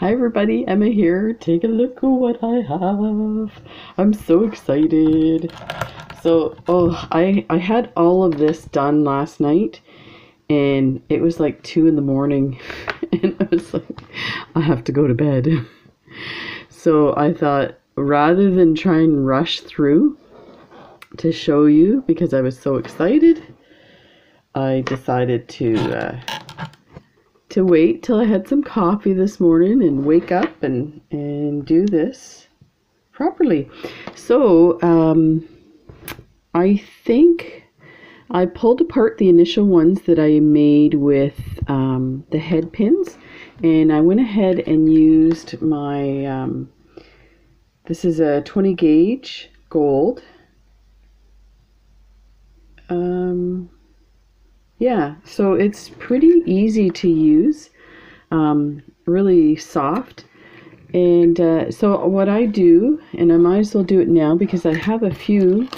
Hi everybody, Emma here. Take a look at what I have. I'm so excited. So, oh, I I had all of this done last night and it was like 2 in the morning and I was like I have to go to bed. So, I thought rather than try and rush through to show you because I was so excited, I decided to uh, to wait till I had some coffee this morning and wake up and, and do this properly. So, um, I think I pulled apart the initial ones that I made with um, the head pins and I went ahead and used my, um, this is a 20 gauge gold. Um, yeah, so it's pretty easy to use, um, really soft. And uh, so what I do, and I might as well do it now because I have a few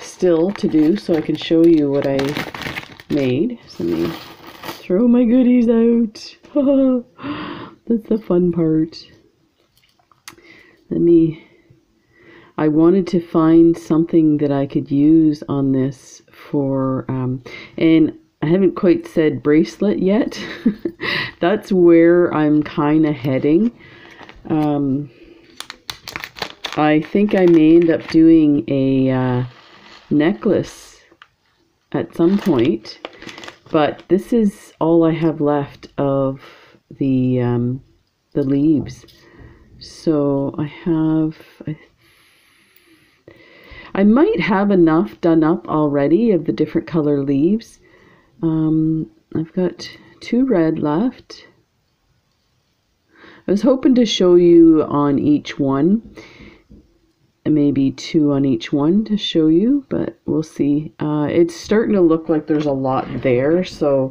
still to do so I can show you what I made. So let me throw my goodies out. That's the fun part. Let me I wanted to find something that I could use on this for, um, and I haven't quite said bracelet yet. That's where I'm kind of heading. Um, I think I may end up doing a uh, necklace at some point, but this is all I have left of the um, the leaves. So I have, I I might have enough done up already of the different color leaves. Um, I've got two red left. I was hoping to show you on each one, maybe two on each one to show you, but we'll see. Uh, it's starting to look like there's a lot there, so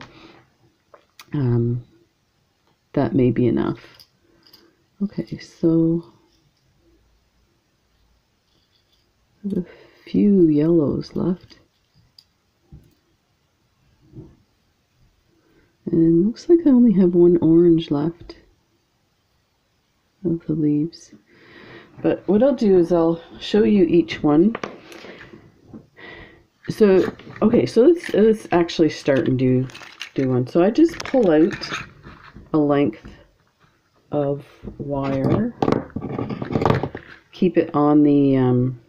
um, that may be enough. Okay, so a few yellows left. And looks like I only have one orange left of the leaves. But what I'll do is I'll show you each one. So, okay, so let's, let's actually start and do, do one. So I just pull out a length of wire, keep it on the um,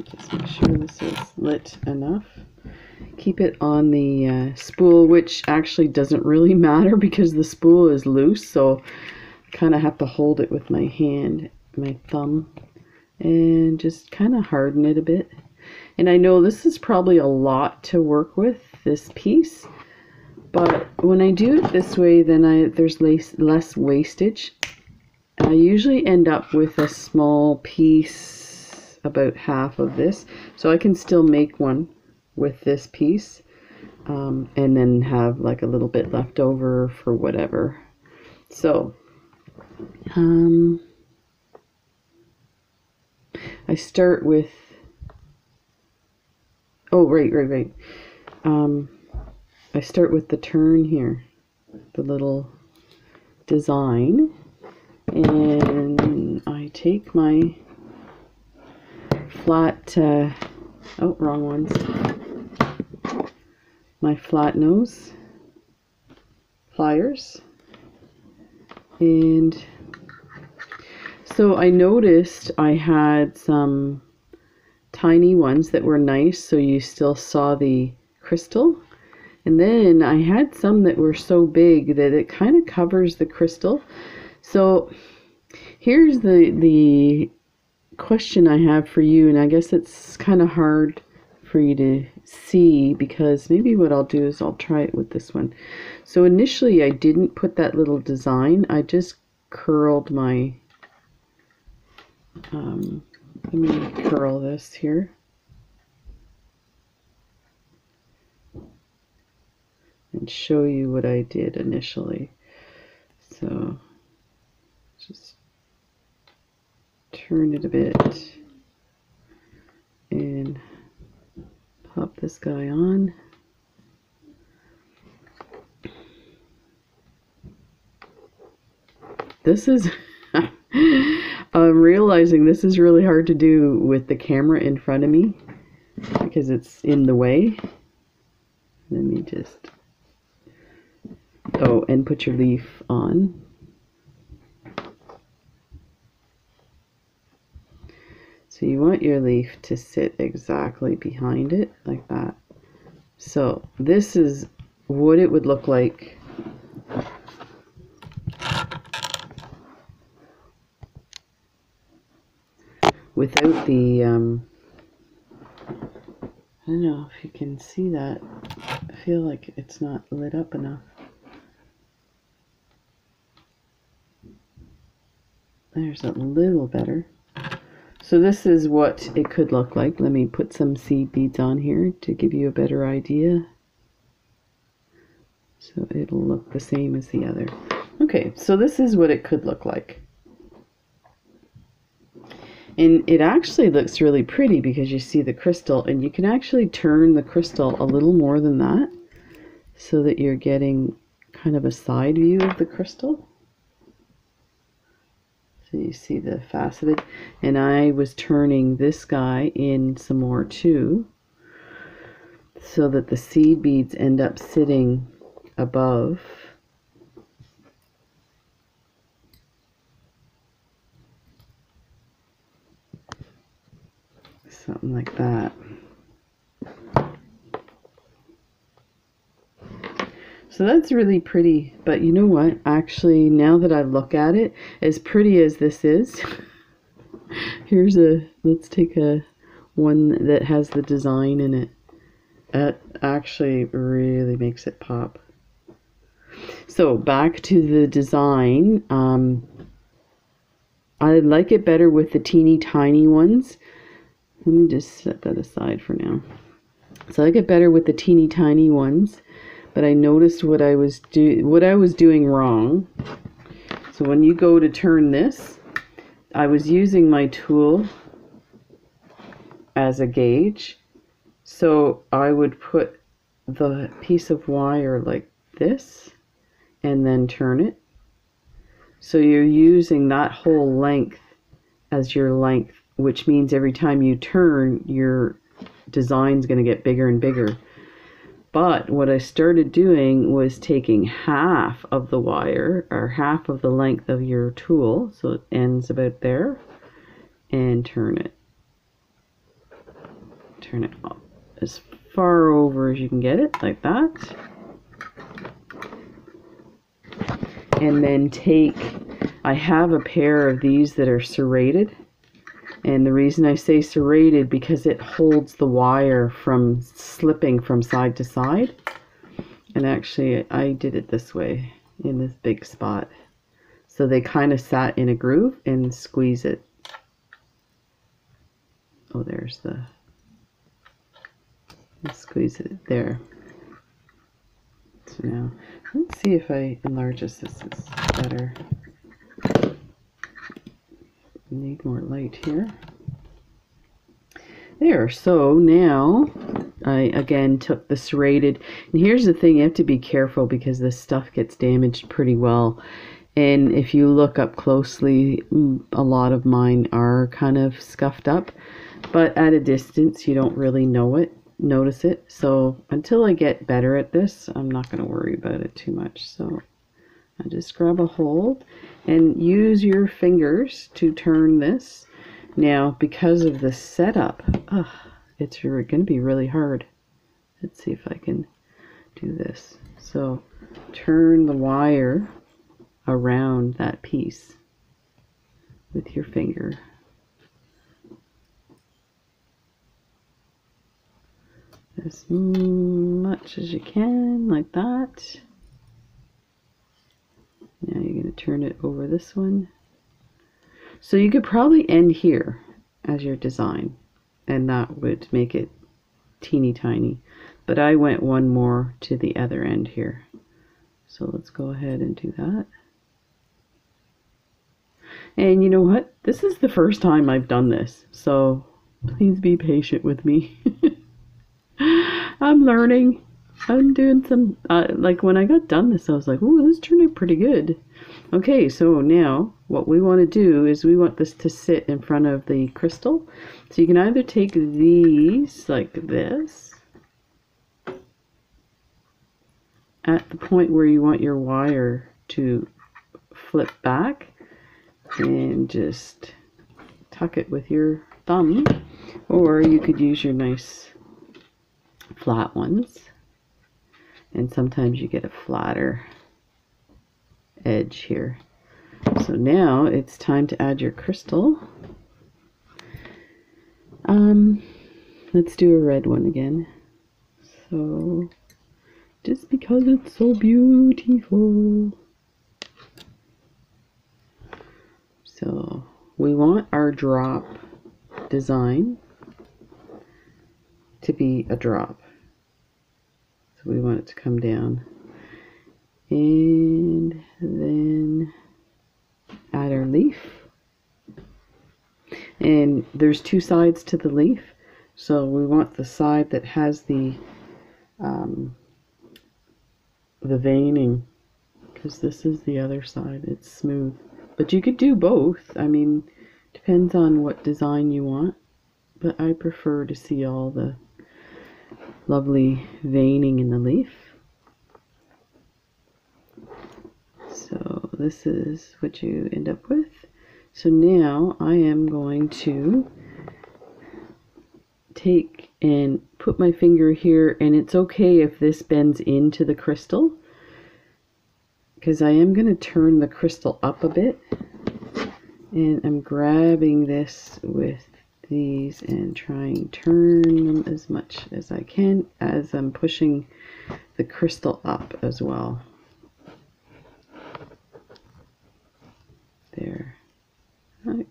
just make sure this is lit enough. Keep it on the uh, spool, which actually doesn't really matter because the spool is loose, so I kind of have to hold it with my hand, my thumb, and just kind of harden it a bit. And I know this is probably a lot to work with, this piece, but when I do it this way, then I there's less, less wastage. I usually end up with a small piece about half of this. So I can still make one with this piece um, and then have like a little bit left over for whatever. So um, I start with, oh, right, right, right. Um, I start with the turn here, the little design, and I take my flat, uh, oh, wrong ones. My flat nose pliers. And so I noticed I had some tiny ones that were nice, so you still saw the crystal. And then I had some that were so big that it kind of covers the crystal. So here's the the question I have for you, and I guess it's kind of hard for you to see because maybe what I'll do is I'll try it with this one. So initially I didn't put that little design, I just curled my, um, let me curl this here. And show you what I did initially. So just turn it a bit and pop this guy on. this is I'm realizing this is really hard to do with the camera in front of me because it's in the way. Let me just Oh, and put your leaf on. So you want your leaf to sit exactly behind it, like that. So this is what it would look like without the, um, I don't know if you can see that. I feel like it's not lit up enough. There's a little better. So this is what it could look like. Let me put some seed beads on here to give you a better idea. So it'll look the same as the other. Okay, so this is what it could look like. And it actually looks really pretty because you see the crystal and you can actually turn the crystal a little more than that so that you're getting kind of a side view of the crystal. So you see the faceted. And I was turning this guy in some more too so that the seed beads end up sitting above something like that. So that's really pretty, but you know what? Actually, now that I look at it, as pretty as this is, here's a, let's take a one that has the design in it. That actually really makes it pop. So back to the design. Um, I like it better with the teeny tiny ones let me just set that aside for now. So I like it better with the teeny tiny ones, but I noticed what I was do what I was doing wrong. So when you go to turn this, I was using my tool as a gauge. So I would put the piece of wire like this and then turn it. So you're using that whole length as your length which means every time you turn, your design's going to get bigger and bigger. But what I started doing was taking half of the wire or half of the length of your tool, so it ends about there, and turn it. Turn it as far over as you can get it, like that. And then take, I have a pair of these that are serrated and the reason I say serrated because it holds the wire from slipping from side to side. And actually I did it this way in this big spot. So they kind of sat in a groove and squeeze it. Oh, there's the, squeeze it there. So now, let's see if I enlarge this, this is better need more light here. There, so now I again took the serrated, and here's the thing, you have to be careful because this stuff gets damaged pretty well. And if you look up closely, mm, a lot of mine are kind of scuffed up, but at a distance you don't really know it, notice it. So until I get better at this, I'm not going to worry about it too much. So I just grab a hold and use your fingers to turn this. Now, because of the setup, it's going to be really hard. Let's see if I can do this. So, turn the wire around that piece with your finger. As much as you can, like that. Now you're going to turn it over this one. So you could probably end here as your design and that would make it teeny tiny. But I went one more to the other end here. So let's go ahead and do that. And you know what? This is the first time I've done this. So please be patient with me. I'm learning. I'm doing some, uh, like when I got done this, I was like, oh, this turned out pretty good. Okay, so now what we want to do is we want this to sit in front of the crystal. So you can either take these like this at the point where you want your wire to flip back and just tuck it with your thumb or you could use your nice flat ones and sometimes you get a flatter edge here. So now it's time to add your crystal. Um let's do a red one again. So just because it's so beautiful. So we want our drop design to be a drop. So we want it to come down. And then add our leaf. And there's two sides to the leaf. So we want the side that has the um, the veining because this is the other side. It's smooth. But you could do both. I mean, depends on what design you want. But I prefer to see all the lovely veining in the leaf. So this is what you end up with. So now I am going to take and put my finger here and it's okay if this bends into the crystal because I am going to turn the crystal up a bit and I'm grabbing this with these and try and turn them as much as I can as I'm pushing the crystal up as well. There,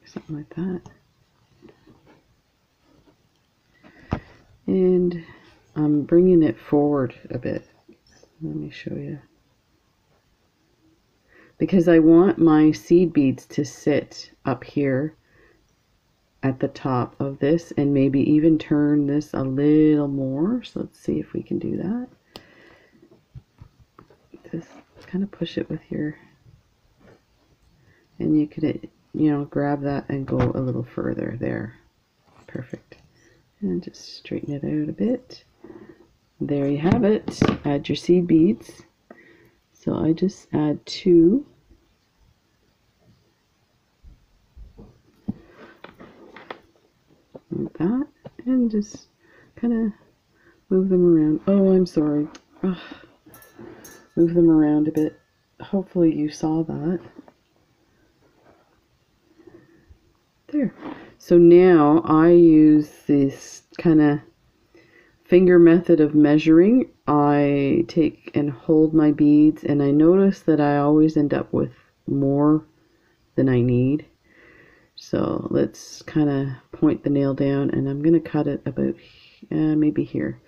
something like that. And I'm bringing it forward a bit. Let me show you. Because I want my seed beads to sit up here at the top of this and maybe even turn this a little more. So let's see if we can do that. Just kind of push it with your, and you could, you know, grab that and go a little further there. Perfect. And just straighten it out a bit. There you have it. Add your seed beads. So I just add two like that and just kind of move them around. Oh, I'm sorry. Ugh. Move them around a bit. Hopefully you saw that. There. So now I use this kind of finger method of measuring. I take and hold my beads and I notice that I always end up with more than I need. So let's kind of point the nail down and I'm going to cut it about uh, maybe here.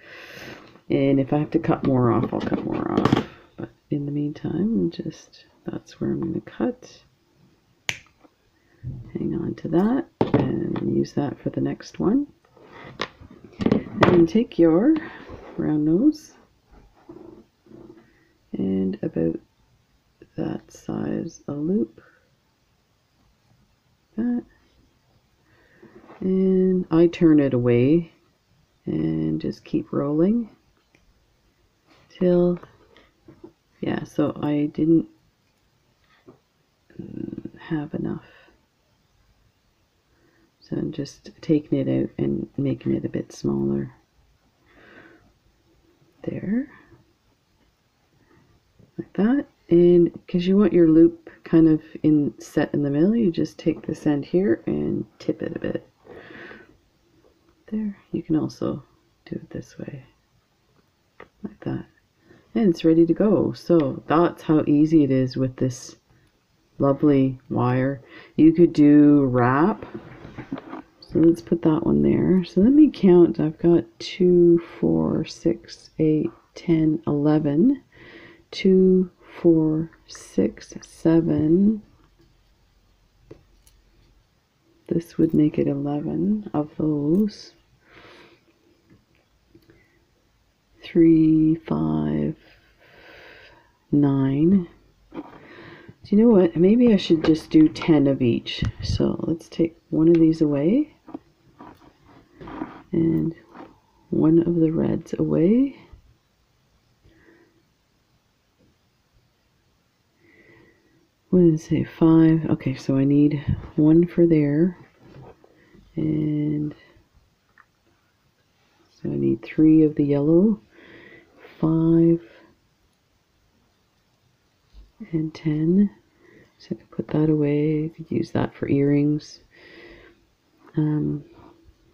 And if I have to cut more off, I'll cut more off. But in the meantime, just that's where I'm going to cut. Hang on to that and use that for the next one. And take your round nose and about that size a loop that. And I turn it away and just keep rolling till, yeah, so I didn't mm, have enough. So I'm just taking it out and making it a bit smaller. There. Like that. And because you want your loop kind of in set in the middle, you just take this end here and tip it a bit. There, you can also do it this way, like that. And it's ready to go. So that's how easy it is with this lovely wire. You could do wrap. So let's put that one there. So let me count. I've got 2, 4, 6, 8, 10, 11. 2, four, six, seven. This would make it 11 of those. three, five, nine. Do you know what? Maybe I should just do 10 of each. So let's take one of these away. And one of the reds away. What did it say? Five. Okay, so I need one for there. And so I need three of the yellow, five, and ten. So I could put that away. I could use that for earrings. Um,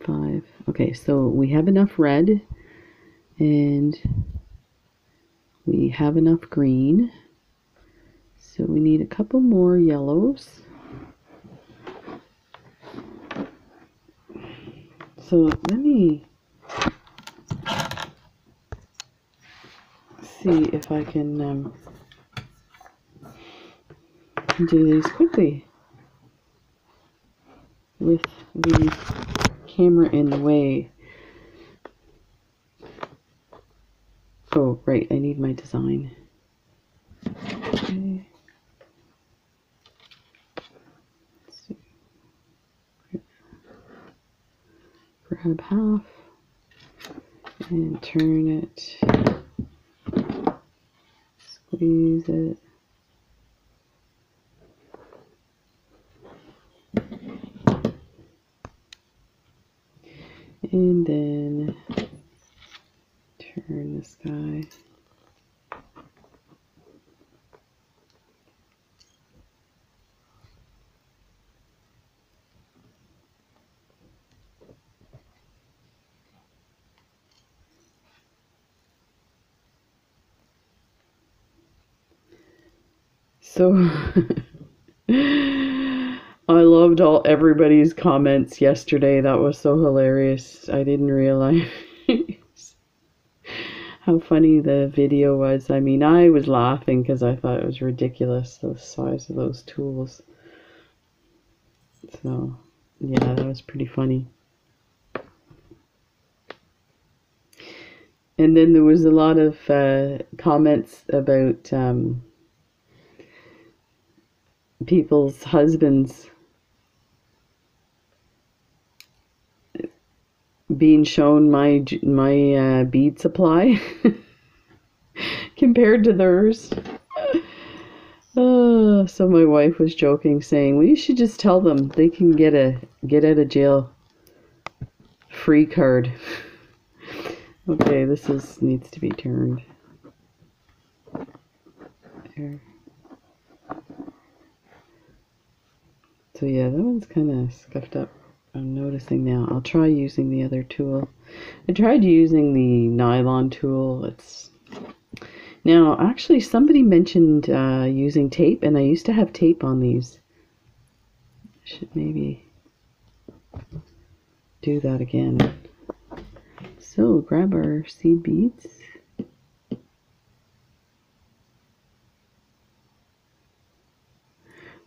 five. Okay, so we have enough red and we have enough green. So we need a couple more yellows. So let me see if I can um, do these quickly with the camera in the way. Oh, right, I need my design. Okay. Grab half and turn it, squeeze it. And then turn this guy. So I loved all everybody's comments yesterday. That was so hilarious. I didn't realize how funny the video was. I mean, I was laughing because I thought it was ridiculous the size of those tools. So, yeah, that was pretty funny. And then there was a lot of uh, comments about um, people's husbands being shown my my uh, bead supply compared to theirs. Uh, so my wife was joking, saying, "Well, you should just tell them they can get a get out of jail free card." okay, this is needs to be turned. There. So yeah, that one's kind of scuffed up. I'm noticing now. I'll try using the other tool. I tried using the nylon tool. It's now actually somebody mentioned uh, using tape, and I used to have tape on these. Should maybe do that again. So grab our seed beads.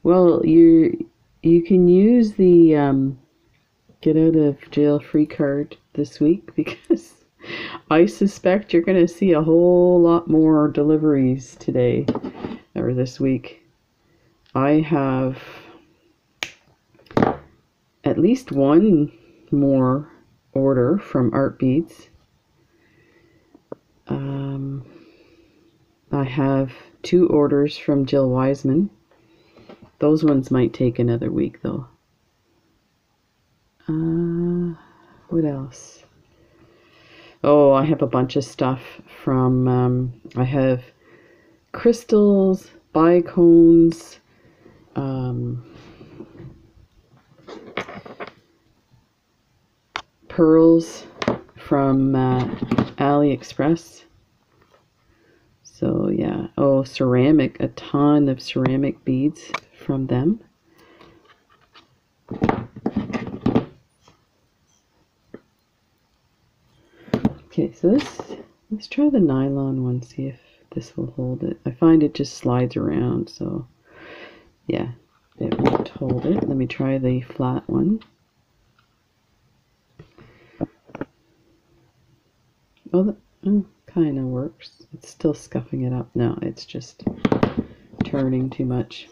Well, you you can use the um, get out of jail free card this week because I suspect you're going to see a whole lot more deliveries today or this week. I have at least one more order from Art Beads. Um, I have two orders from Jill Wiseman. Those ones might take another week though. Uh, what else? Oh, I have a bunch of stuff from, um, I have crystals, bicones, um, pearls from uh, AliExpress. So yeah, oh, ceramic, a ton of ceramic beads from them. Okay, so this, let's try the nylon one, see if this will hold it. I find it just slides around, so yeah, it won't hold it. Let me try the flat one. Oh, the, oh kind of works. It's still scuffing it up. No, it's just turning too much.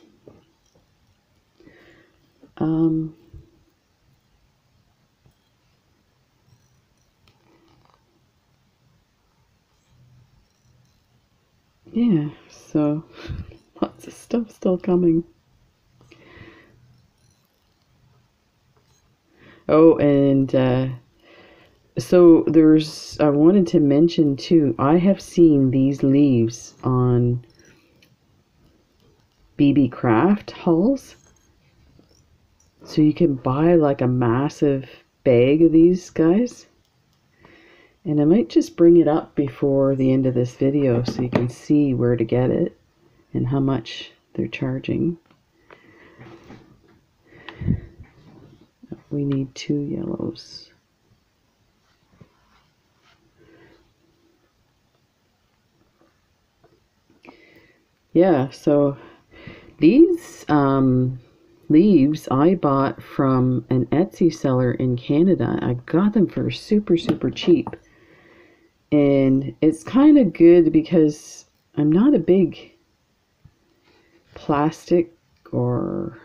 Um, yeah, so lots of stuff still coming. Oh, and uh, so there's, I wanted to mention too, I have seen these leaves on Beebeecraft hauls. So you can buy like a massive bag of these guys. And I might just bring it up before the end of this video so you can see where to get it and how much they're charging. We need two yellows. Yeah, so these um, leaves I bought from an Etsy seller in Canada. I got them for super, super cheap. And it's kind of good because I'm not a big plastic or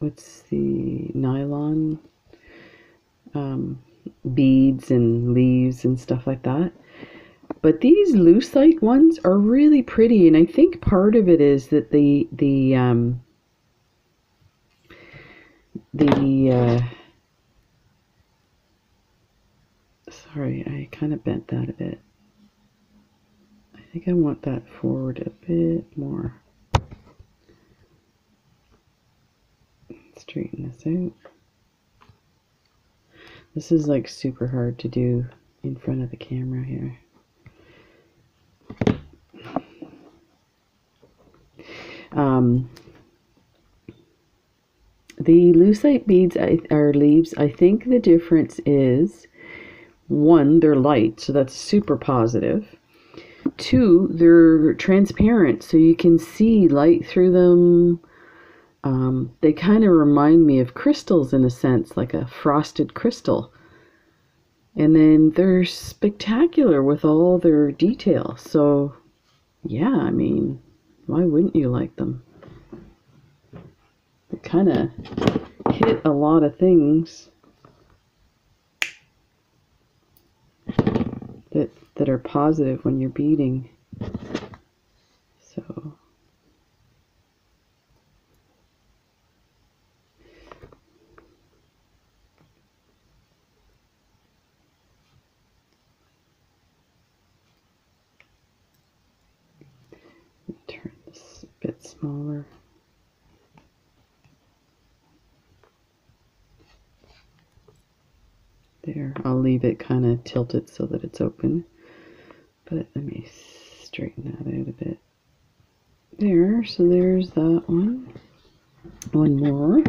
what's the nylon um, beads and leaves and stuff like that. But these lucite ones are really pretty, and I think part of it is that the the um, the uh, sorry, I kind of bent that a bit. I think I want that forward a bit more. Straighten this out. This is like super hard to do in front of the camera here. Um, the lucite beads are leaves. I think the difference is one, they're light, so that's super positive. Two, they're transparent, so you can see light through them. Um, they kind of remind me of crystals in a sense, like a frosted crystal. And then they're spectacular with all their detail. So, yeah, I mean, why wouldn't you like them? They kind of hit a lot of things that that are positive when you're beading. So turn this a bit smaller. There, I'll leave it kind of tilted so that it's open. But let me straighten that out a bit. There, so there's that one. One more.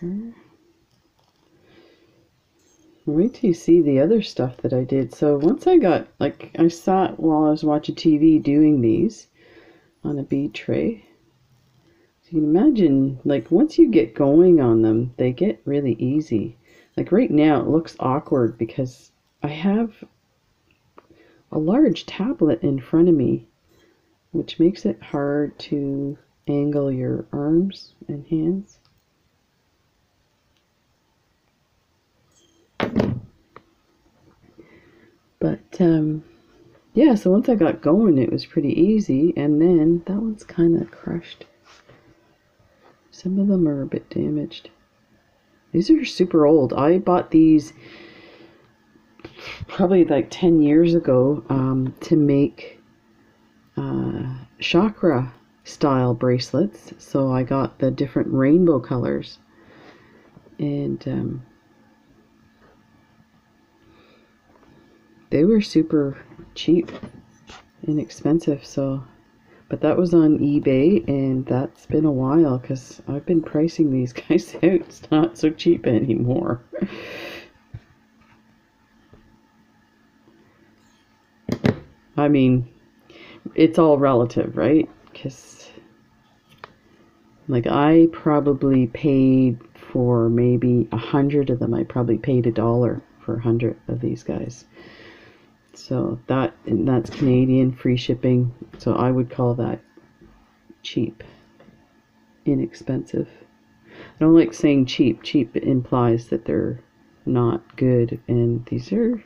There. Wait till you see the other stuff that I did. So once I got, like, I sat while I was watching TV doing these on a bead tray. So you can imagine, like, once you get going on them, they get really easy. Like right now it looks awkward because I have a large tablet in front of me, which makes it hard to angle your arms and hands. But um, yeah, so once I got going, it was pretty easy. And then that one's kind of crushed. Some of them are a bit damaged. These are super old. I bought these probably like 10 years ago um, to make uh, chakra style bracelets. So I got the different rainbow colors. And um, they were super cheap, inexpensive. So But that was on eBay, and that's been a while because I've been pricing these guys out. It's not so cheap anymore. I mean, it's all relative, right? Because, like, I probably paid for maybe a hundred of them. I probably paid a dollar for a hundred of these guys. So that that's Canadian free shipping. So I would call that cheap, inexpensive. I don't like saying cheap. Cheap implies that they're not good, and these are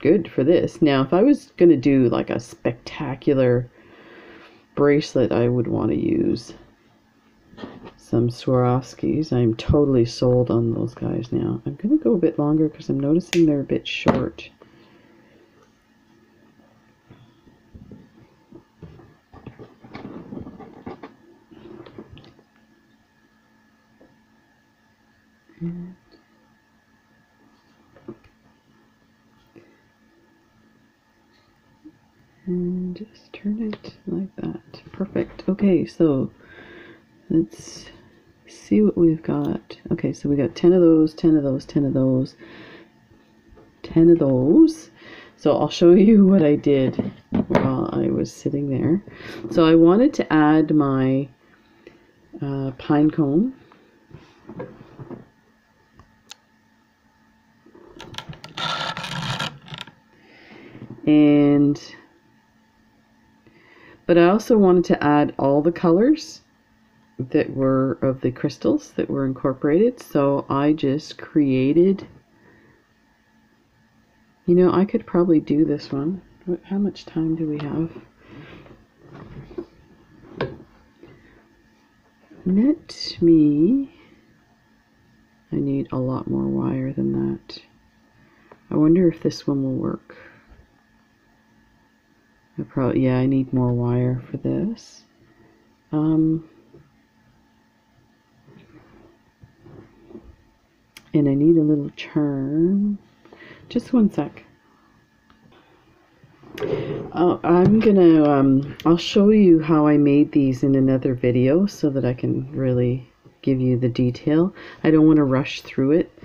good for this. Now, if I was going to do like a spectacular bracelet, I would want to use some Swarovskis. I'm totally sold on those guys now. I'm going to go a bit longer because I'm noticing they're a bit short. And just turn it like that. Perfect. Okay, so let's see what we've got. Okay, so we got 10 of those, 10 of those, 10 of those, 10 of those. So I'll show you what I did while I was sitting there. So I wanted to add my uh, pine cone. And but I also wanted to add all the colors that were of the crystals that were incorporated. So I just created, you know, I could probably do this one. How much time do we have? Let me, I need a lot more wire than that. I wonder if this one will work. I probably, yeah, I need more wire for this. Um, and I need a little charm. Just one sec. Oh, I'm gonna, um, I'll show you how I made these in another video so that I can really give you the detail. I don't want to rush through it,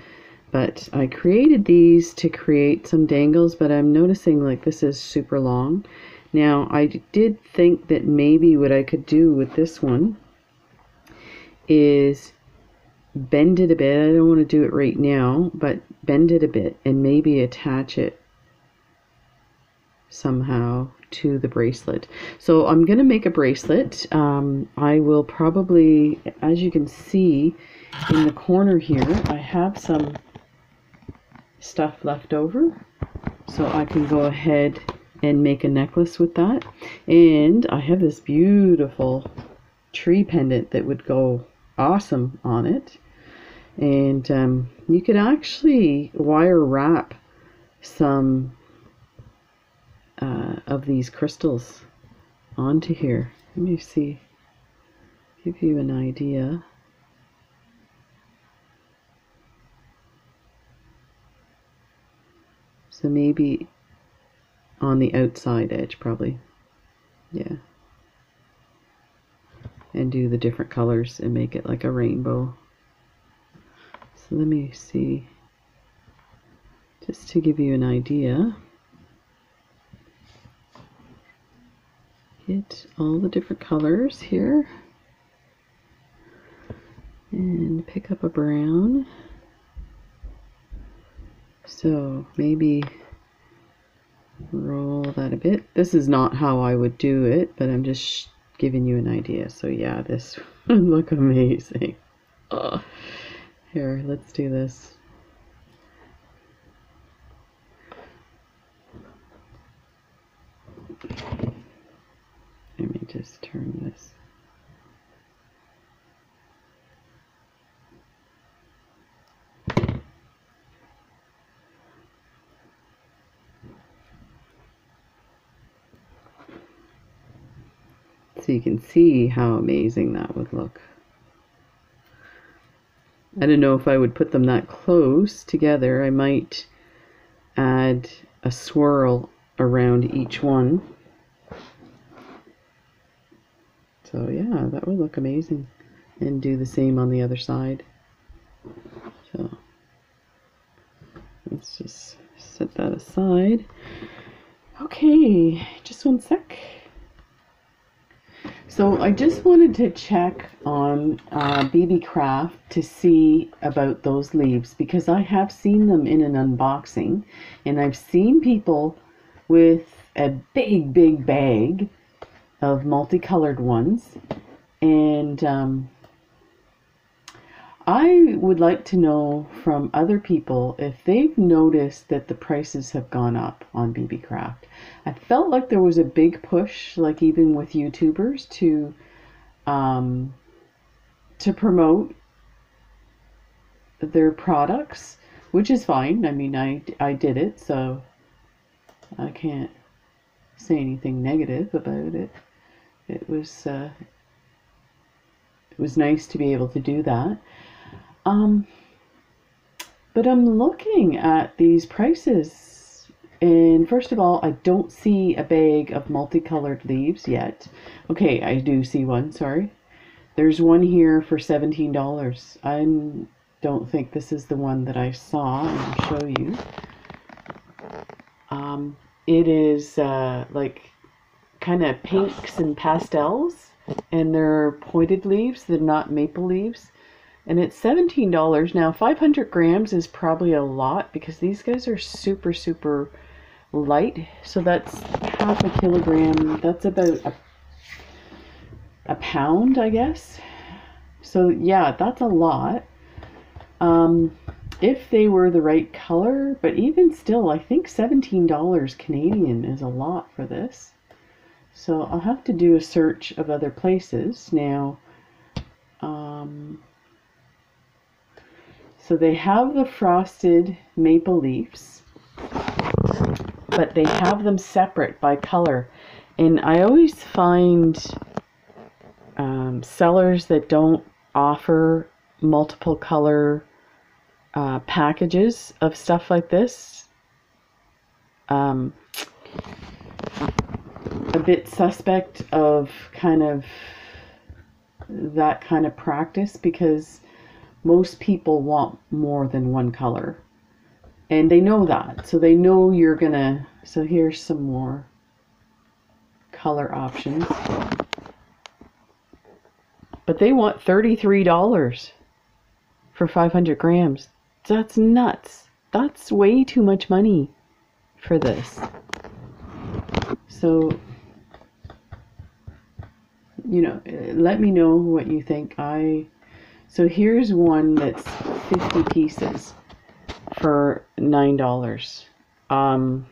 but I created these to create some dangles, but I'm noticing like this is super long now, I did think that maybe what I could do with this one is bend it a bit. I don't want to do it right now, but bend it a bit and maybe attach it somehow to the bracelet. So I'm going to make a bracelet. Um, I will probably, as you can see in the corner here, I have some stuff left over. So I can go ahead and make a necklace with that. And I have this beautiful tree pendant that would go awesome on it. And um, you could actually wire wrap some uh, of these crystals onto here. Let me see, give you an idea. So maybe on the outside edge probably. Yeah. And do the different colors and make it like a rainbow. So let me see. Just to give you an idea. Get all the different colors here. And pick up a brown. So maybe roll that a bit. This is not how I would do it, but I'm just giving you an idea. So yeah, this would look amazing. Oh. Here, let's do this. Let me just turn this. So you can see how amazing that would look. I don't know if I would put them that close together. I might add a swirl around each one So yeah, that would look amazing. And do the same on the other side. So let's just set that aside. Okay, just one sec. So I just wanted to check on uh, Beebeecraft to see about those leaves because I have seen them in an unboxing and I've seen people with a big, big bag of multicolored ones and um, I would like to know from other people if they've noticed that the prices have gone up on Beebeecraft. I felt like there was a big push, like even with YouTubers, to um, to promote their products, which is fine. I mean, I I did it, so I can't say anything negative about it. It was uh, it was nice to be able to do that. Um, but I'm looking at these prices, and first of all, I don't see a bag of multicolored leaves yet. Okay, I do see one, sorry. There's one here for $17. I don't think this is the one that I saw. I'll show you. Um, it is uh, like kind of pinks and pastels, and they're pointed leaves. They're not maple leaves and it's $17 now 500 grams is probably a lot because these guys are super super light. So that's half a kilogram that's about a, a pound I guess. So yeah that's a lot. Um, if they were the right color but even still I think $17 Canadian is a lot for this. So I'll have to do a search of other places now. Um, so they have the frosted maple leaves, but they have them separate by color. And I always find um, sellers that don't offer multiple color uh, packages of stuff like this um, a bit suspect of kind of that kind of practice because most people want more than one color. And they know that. So they know you're going to. So here's some more color options. But they want $33 for 500 grams. That's nuts. That's way too much money for this. So, you know, let me know what you think. I so here's one that's 50 pieces for $9. Um,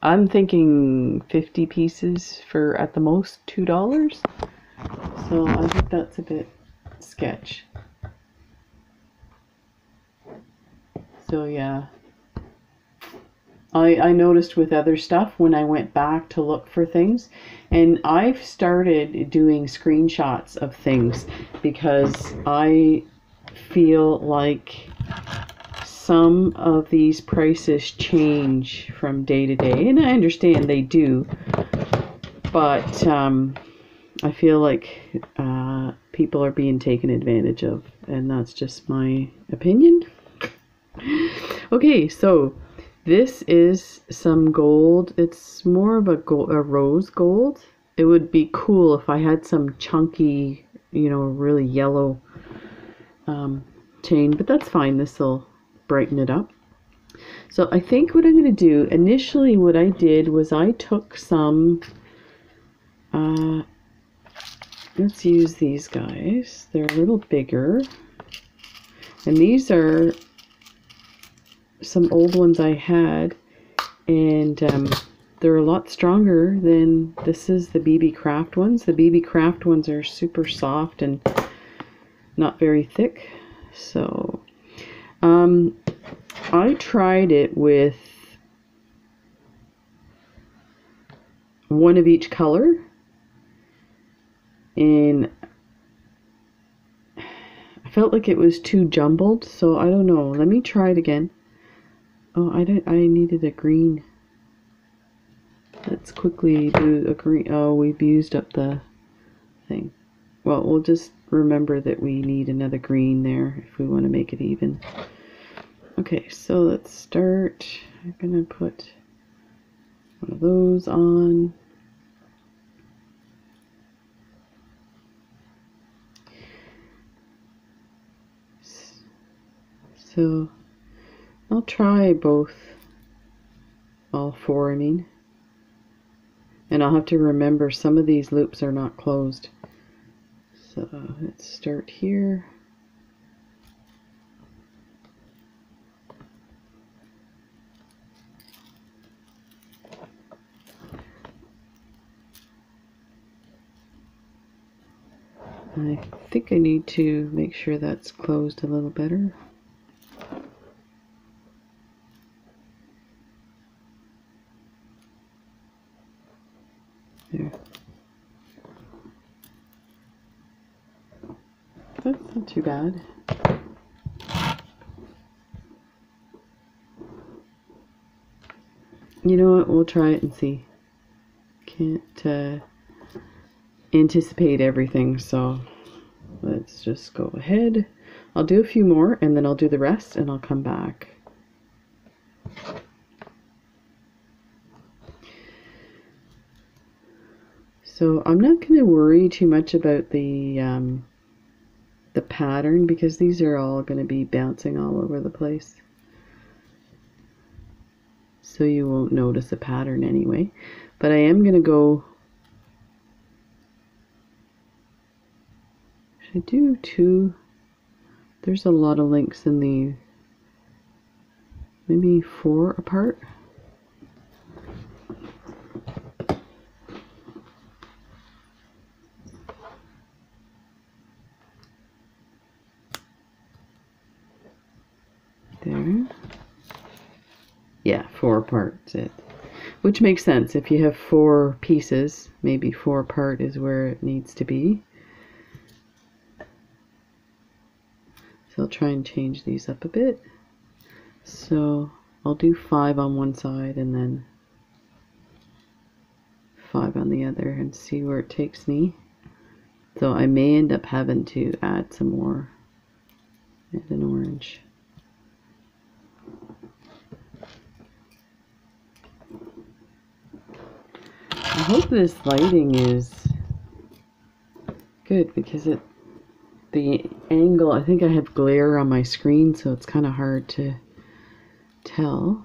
I'm thinking 50 pieces for at the most $2. So I think that's a bit sketch. So yeah. I, I noticed with other stuff when I went back to look for things, and I've started doing screenshots of things because I feel like some of these prices change from day to day, and I understand they do, but um, I feel like uh, people are being taken advantage of, and that's just my opinion. okay, so this is some gold. It's more of a gold, a rose gold. It would be cool if I had some chunky, you know, really yellow um, chain, but that's fine. This will brighten it up. So I think what I'm going to do, initially what I did was I took some, uh, let's use these guys. They're a little bigger. And these are some old ones I had, and um, they're a lot stronger than this is the Beebeecraft ones. The Beebeecraft ones are super soft and not very thick. So um, I tried it with one of each color and I felt like it was too jumbled so I don't know let me try it again Oh, I did I needed a green. Let's quickly do a green. Oh, we've used up the thing. Well, we'll just remember that we need another green there if we want to make it even. Okay, so let's start. I'm going to put one of those on. So I'll try both, all four I mean. And I'll have to remember some of these loops are not closed. So let's start here. I think I need to make sure that's closed a little better. There. You know what? We'll try it and see. Can't uh, anticipate everything, so let's just go ahead. I'll do a few more and then I'll do the rest and I'll come back. So I'm not going to worry too much about the um, the pattern because these are all going to be bouncing all over the place. So you won't notice a pattern anyway. But I am going to go Should I do two? There's a lot of links in the maybe four apart. There. Yeah, four parts it. Which makes sense. If you have four pieces, maybe four part is where it needs to be. So I'll try and change these up a bit. So I'll do five on one side and then five on the other and see where it takes me. So I may end up having to add some more and an orange. Hope this lighting is good because it the angle, I think I have glare on my screen, so it's kind of hard to tell.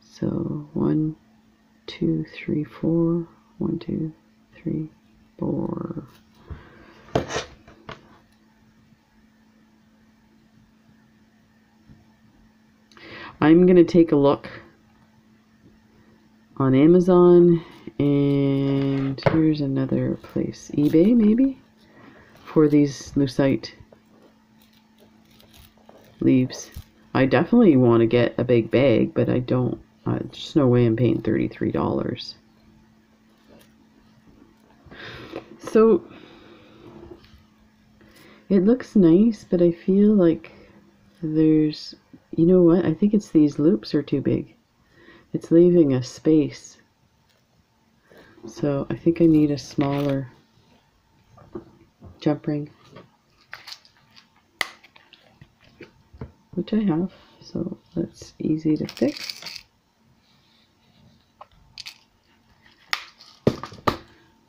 So one, two, three, four, one, two, three, four. I'm going to take a look on Amazon and here's another place. eBay, maybe? For these lucite leaves. I definitely want to get a big bag, but I don't. Uh, there's no way I'm paying $33. So, it looks nice, but I feel like there's, you know what? I think it's these loops are too big. It's leaving a space so I think I need a smaller jump ring, which I have, so that's easy to fix.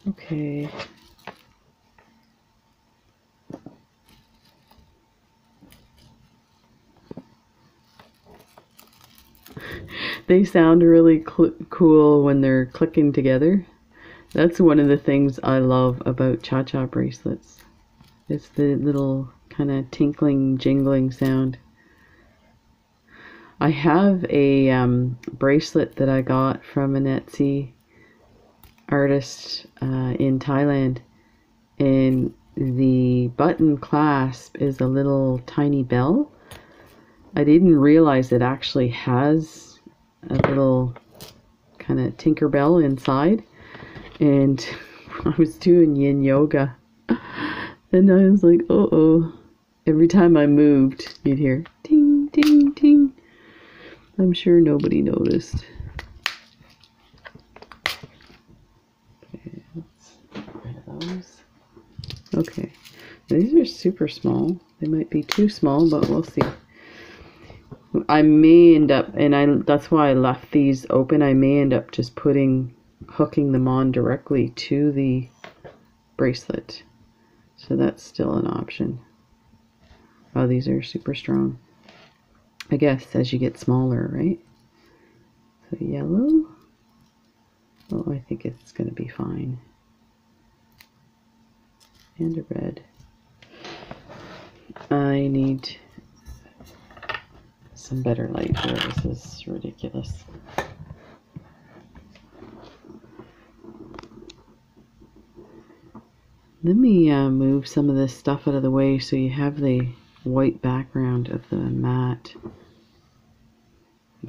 Okay. They sound really cool when they're clicking together. That's one of the things I love about cha-cha bracelets. It's the little kind of tinkling, jingling sound. I have a um, bracelet that I got from an Etsy artist uh, in Thailand and the button clasp is a little tiny bell. I didn't realize it actually has a little kind of tinker bell inside and I was doing yin yoga and I was like, uh oh. Every time I moved, you'd hear ding, ding, ding. I'm sure nobody noticed. Okay, Okay. These are super small. They might be too small, but we'll see. I may end up, and I that's why I left these open. I may end up just putting, hooking them on directly to the bracelet. So that's still an option. Oh, these are super strong. I guess as you get smaller, right? So yellow. Oh, I think it's going to be fine. And a red. I need some better light here. This is ridiculous. Let me uh, move some of this stuff out of the way so you have the white background of the mat.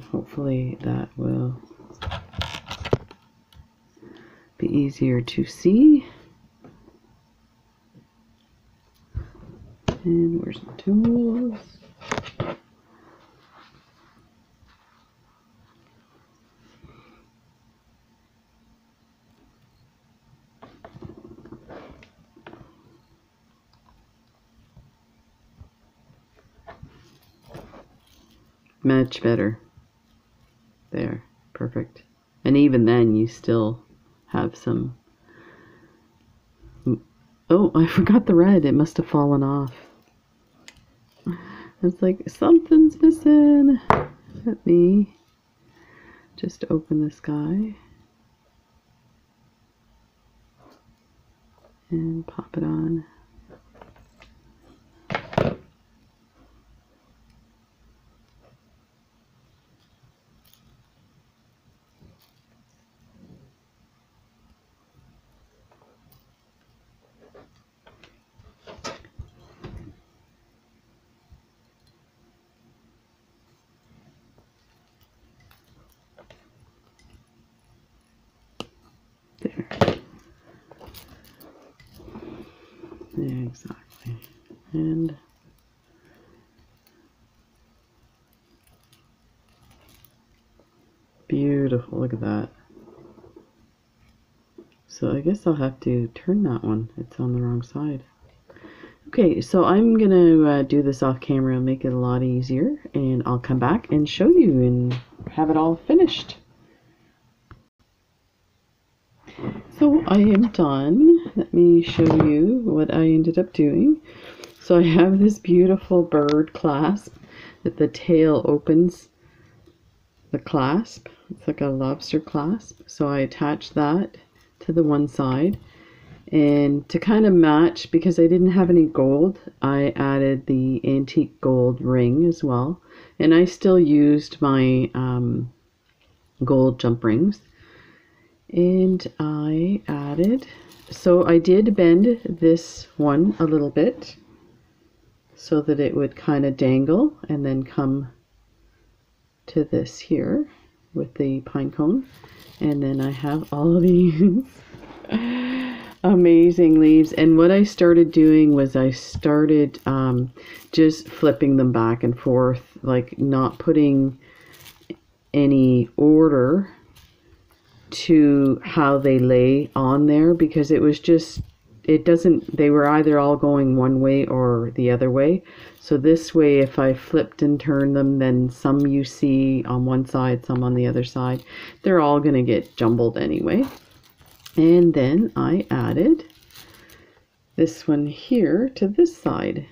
hopefully that will be easier to see. And where's the tools? Much better. There, perfect. And even then, you still have some. Oh, I forgot the red. It must have fallen off. It's like something's missing. Let me just open this guy and pop it on. Yeah, exactly. And beautiful. Look at that. So I guess I'll have to turn that one. It's on the wrong side. Okay, so I'm going to uh, do this off camera and make it a lot easier. And I'll come back and show you and have it all finished. So I am done. Let me show you what I ended up doing. So I have this beautiful bird clasp that the tail opens the clasp. It's like a lobster clasp. So I attach that to the one side. And to kind of match, because I didn't have any gold, I added the antique gold ring as well. And I still used my um, gold jump rings and I added so I did bend this one a little bit so that it would kind of dangle and then come to this here with the pine cone and then I have all of these amazing leaves. And what I started doing was I started um, just flipping them back and forth like not putting any order to how they lay on there because it was just it doesn't they were either all going one way or the other way. So this way if I flipped and turned them then some you see on one side some on the other side they're all gonna get jumbled anyway. And then I added this one here to this side.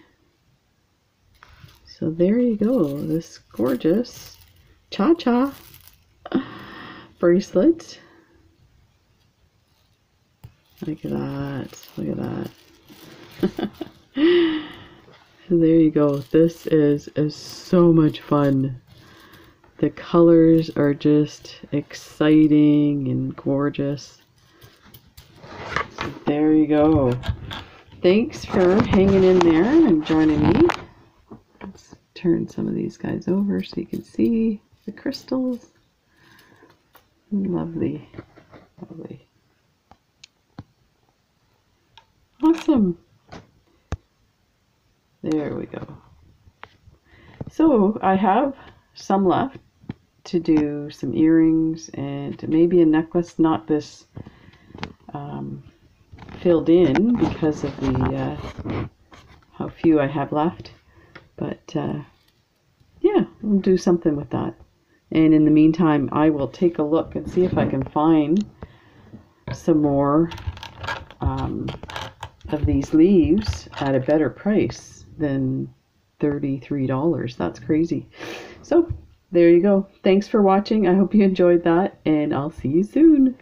So there you go this gorgeous cha-cha bracelet Look at that. Look at that. there you go. This is, is so much fun. The colors are just exciting and gorgeous. So there you go. Thanks for hanging in there and joining me. Let's turn some of these guys over so you can see the crystals. Lovely. Lovely. Awesome. There we go. So I have some left to do some earrings and maybe a necklace, not this um, filled in because of the uh, how few I have left. But uh, yeah, we'll do something with that. And in the meantime, I will take a look and see if I can find some more um, of these leaves at a better price than $33. That's crazy. So there you go. Thanks for watching. I hope you enjoyed that, and I'll see you soon.